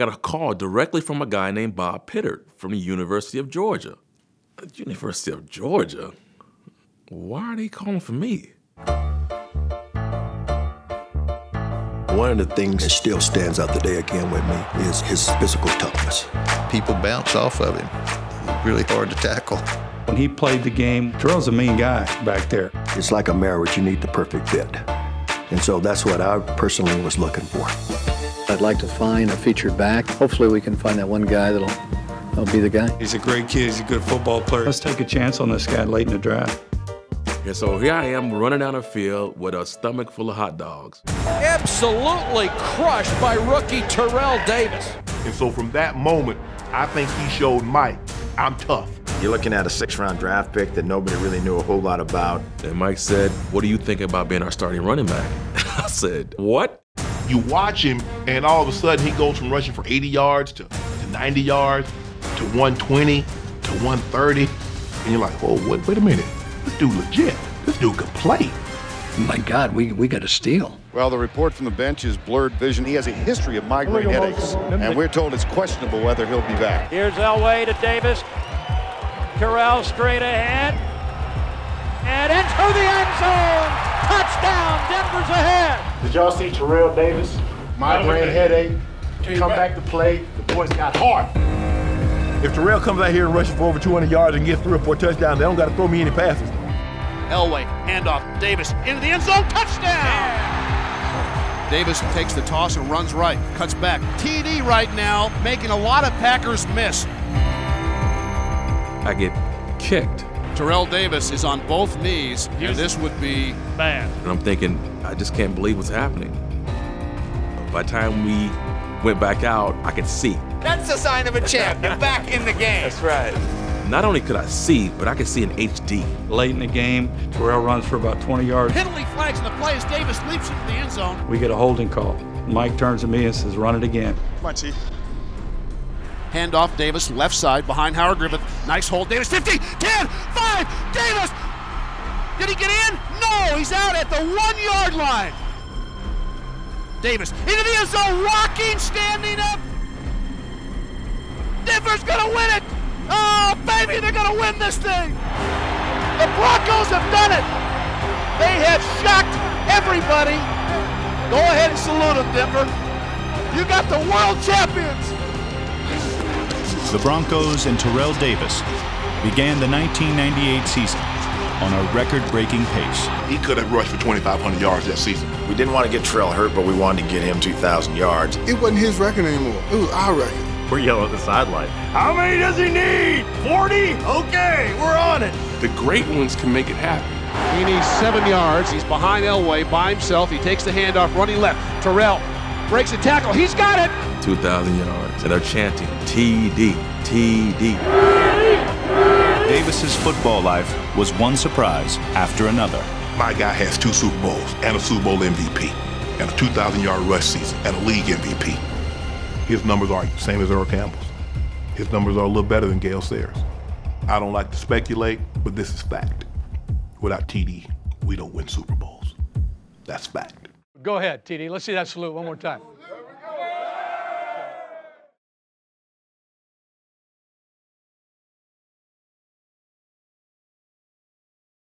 got a call directly from a guy named Bob Pittard from the University of Georgia. University of Georgia? Why are they calling for me? One of the things that still stands out today again with me is his physical toughness. People bounce off of him. Really hard to tackle. When he played the game, Terrell's a mean guy back there. It's like a marriage, you need the perfect fit. And so that's what I personally was looking for. I'd like to find a featured back. Hopefully we can find that one guy that'll, that'll be the guy. He's a great kid. He's a good football player. Let's take a chance on this guy late in the draft. And so here I am running down the field with a stomach full of hot dogs. Absolutely crushed by rookie Terrell Davis. And so from that moment, I think he showed Mike, I'm tough. You're looking at a six round draft pick that nobody really knew a whole lot about. And Mike said, What do you think about being our starting running back? I said, What? You watch him, and all of a sudden he goes from rushing for 80 yards to, to 90 yards to 120 to 130. And you're like, Whoa, wait, wait a minute. This dude legit. This dude can play. My God, we, we got a steal. Well, the report from the bench is blurred vision. He has a history of migraine headaches, and we're told it's questionable whether he'll be back. Here's Elway to Davis. Terrell straight ahead. And into the end zone. Touchdown, Denver's ahead. Did y'all see Terrell Davis? Migraine headache. Come back to play. The boys got heart. If Terrell comes out here and rushes for over 200 yards and gets three or four touchdowns, they don't got to throw me any passes. Elway, handoff, Davis into the end zone, touchdown! Davis takes the toss and runs right, cuts back. TD right now, making a lot of Packers miss. I get kicked. Terrell Davis is on both knees, and this would be bad. And I'm thinking, I just can't believe what's happening. By the time we went back out, I could see. That's the sign of a champ. You're back in the game. That's right. Not only could I see, but I could see in HD. Late in the game, Terrell runs for about 20 yards. Penalty flags in the play as Davis leaps into the end zone. We get a holding call. Mike turns to me and says, run it again. Come on, Chief. Handoff Davis, left side behind Howard Griffith. Nice hold. Davis 50, 10, 5. Davis! Did he get in? No, he's out at the one yard line. Davis into the end zone, rocking, standing up. Denver's gonna win it. Oh, baby, they're gonna win this thing. The Broncos have done it. They have shocked everybody. Go ahead and salute them, Denver. You got the world champions. The Broncos and Terrell Davis began the 1998 season on a record-breaking pace. He could have rushed for 2,500 yards that season. We didn't want to get Terrell hurt, but we wanted to get him 2,000 yards. It wasn't his record anymore. It was our record. We're yelling at the sideline. How many does he need? 40? Okay, we're on it. The great ones can make it happen. He needs seven yards. He's behind Elway by himself. He takes the handoff, running left. Terrell breaks a tackle. He's got it. 2,000 yards. And they're chanting, TD, TD. Davis's football life was one surprise after another. My guy has two Super Bowls and a Super Bowl MVP and a 2,000 yard rush season and a league MVP. His numbers aren't the same as Earl Campbell's. His numbers are a little better than Gale Sayers. I don't like to speculate, but this is fact. Without TD, we don't win Super Bowls. That's fact. Go ahead, TD. Let's see that salute one more time.